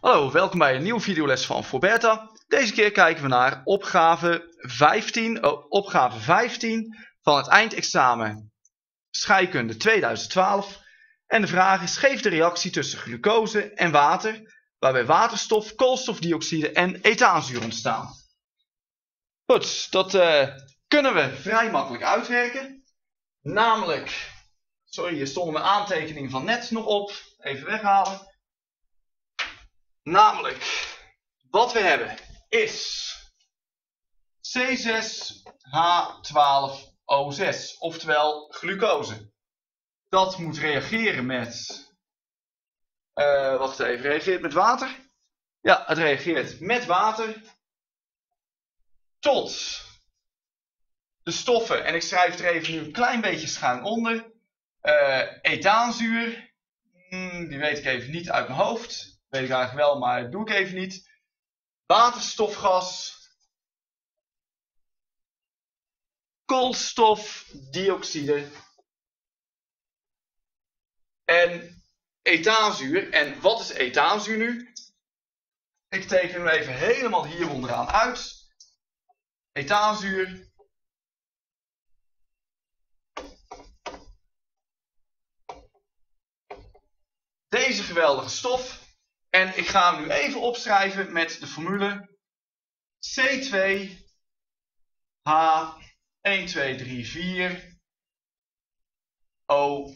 Hallo, welkom bij een nieuwe videoles van Forberta. Deze keer kijken we naar opgave 15, oh, opgave 15 van het eindexamen scheikunde 2012. En de vraag is, geef de reactie tussen glucose en water, waarbij waterstof, koolstofdioxide en ethaanzuur ontstaan. Goed, dat uh, kunnen we vrij makkelijk uitwerken. Namelijk, sorry, hier stonden mijn aantekeningen van net nog op. Even weghalen. Namelijk, wat we hebben is C6H12O6, oftewel glucose. Dat moet reageren met, uh, wacht even, reageert met water? Ja, het reageert met water tot de stoffen, en ik schrijf er even nu een klein beetje schuin onder, uh, ethaanzuur, hmm, die weet ik even niet uit mijn hoofd, Weet ik eigenlijk wel, maar doe ik even niet. Waterstofgas. Koolstofdioxide. En ethaanzuur. En wat is ethaanzuur nu? Ik teken hem even helemaal hier onderaan uit. Ethaanzuur. Deze geweldige stof en ik ga hem nu even opschrijven met de formule C2 H 1, 2, 3, 4 O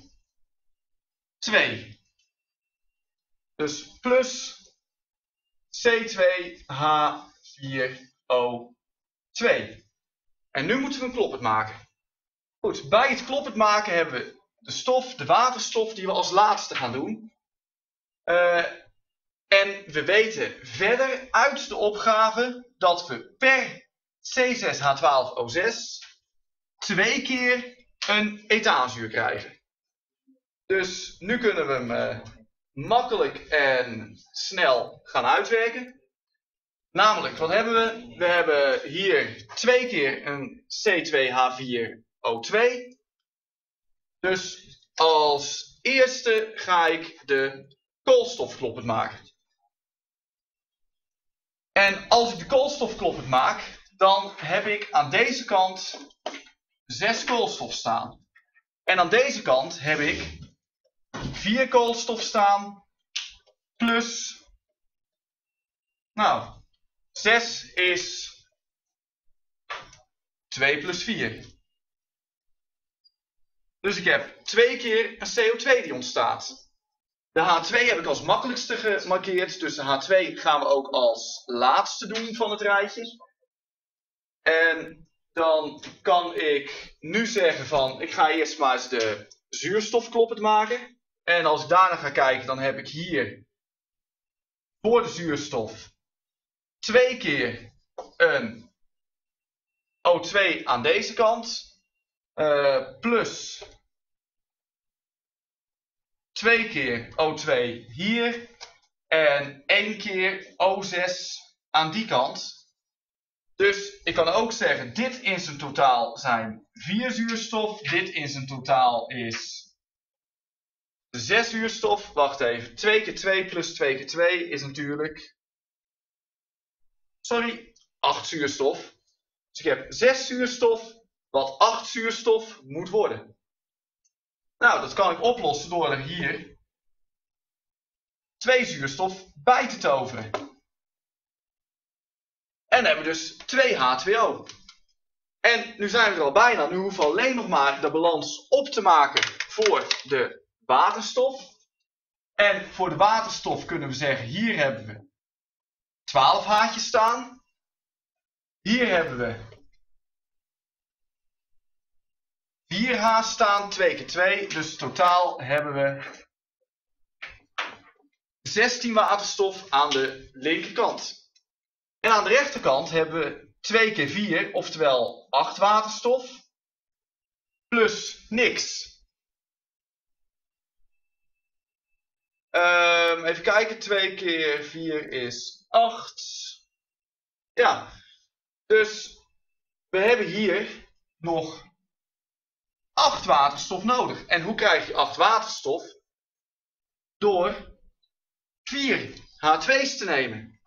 2. Dus plus C2 H 4 O 2. En nu moeten we een kloppend maken. Goed, bij het kloppend maken hebben we de stof, de waterstof, die we als laatste gaan doen. Uh, en we weten verder uit de opgave dat we per C6H12O6 twee keer een ethaanzuur krijgen. Dus nu kunnen we hem uh, makkelijk en snel gaan uitwerken. Namelijk, wat hebben we? We hebben hier twee keer een C2H4O2. Dus als eerste ga ik de koolstof kloppend maken. En als ik de koolstof kloppend maak, dan heb ik aan deze kant 6 koolstof staan. En aan deze kant heb ik 4 koolstof staan plus, nou, 6 is 2 plus 4. Dus ik heb twee keer een CO2 die ontstaat. De H2 heb ik als makkelijkste gemarkeerd, dus de H2 gaan we ook als laatste doen van het rijtje. En dan kan ik nu zeggen van, ik ga eerst maar eens de zuurstof kloppend maken. En als ik daarna ga kijken, dan heb ik hier voor de zuurstof twee keer een O2 aan deze kant. Uh, plus twee keer O2 hier en één keer O6 aan die kant. Dus ik kan ook zeggen, dit in zijn totaal zijn 4 zuurstof, dit in zijn totaal is 6 zuurstof. Wacht even, 2 keer 2 plus 2 keer 2 is natuurlijk, sorry, 8 zuurstof. Dus ik heb 6 zuurstof, wat 8 zuurstof moet worden. Nou, dat kan ik oplossen door er hier twee zuurstof bij te toveren. En hebben we dus 2 H2O. En nu zijn we er al bijna. Nu hoeven we alleen nog maar de balans op te maken voor de waterstof. En voor de waterstof kunnen we zeggen, hier hebben we 12 haatjes staan. Hier hebben we 4H staan, 2 keer 2. Dus totaal hebben we 16 waterstof aan de linkerkant. En aan de rechterkant hebben we 2 keer 4, oftewel 8 waterstof. Plus niks. Um, even kijken, 2 keer 4 is 8. Ja, dus we hebben hier nog 8 waterstof nodig. En hoe krijg je 8 waterstof? Door 4 H2's te nemen.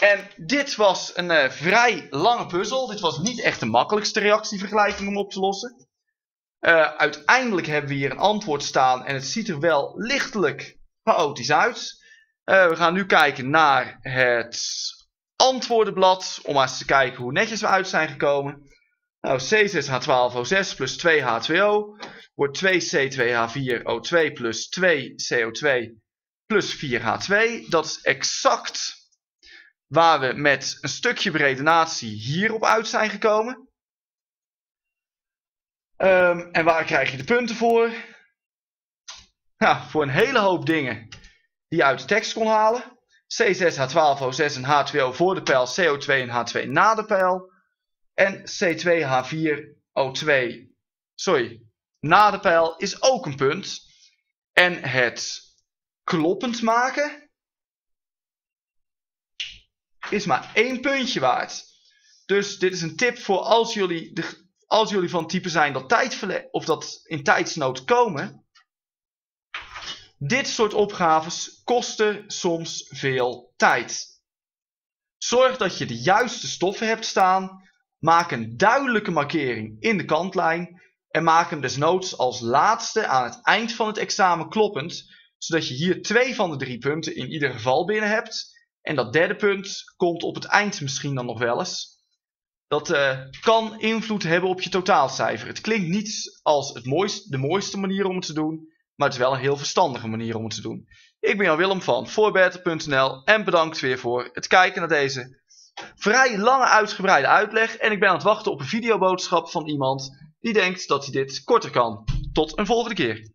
En dit was een uh, vrij lange puzzel. Dit was niet echt de makkelijkste reactievergelijking om op te lossen. Uh, uiteindelijk hebben we hier een antwoord staan en het ziet er wel lichtelijk chaotisch uit. Uh, we gaan nu kijken naar het antwoordenblad om eens te kijken hoe netjes we uit zijn gekomen. Nou, C6H12O6 plus 2H2O wordt 2C2H4O2 plus 2CO2 plus 4H2. Dat is exact waar we met een stukje beredenatie hierop uit zijn gekomen. Um, en waar krijg je de punten voor? Nou, voor een hele hoop dingen die je uit de tekst kon halen. C6H12O6 en H2O voor de pijl, CO2 en H2 na de pijl. En C2H4O2, sorry, na de pijl is ook een punt. En het kloppend maken is maar één puntje waard. Dus dit is een tip voor als jullie, de, als jullie van type zijn dat tijd of dat in tijdsnood komen. Dit soort opgaves kosten soms veel tijd. Zorg dat je de juiste stoffen hebt staan. Maak een duidelijke markering in de kantlijn. En maak hem desnoods als laatste aan het eind van het examen kloppend. Zodat je hier twee van de drie punten in ieder geval binnen hebt. En dat derde punt komt op het eind misschien dan nog wel eens. Dat uh, kan invloed hebben op je totaalcijfer. Het klinkt niet als het de mooiste manier om het te doen. Maar het is wel een heel verstandige manier om het te doen. Ik ben Jan Willem van voorbeter.nl en bedankt weer voor het kijken naar deze vrij lange uitgebreide uitleg. En ik ben aan het wachten op een videoboodschap van iemand die denkt dat hij dit korter kan. Tot een volgende keer.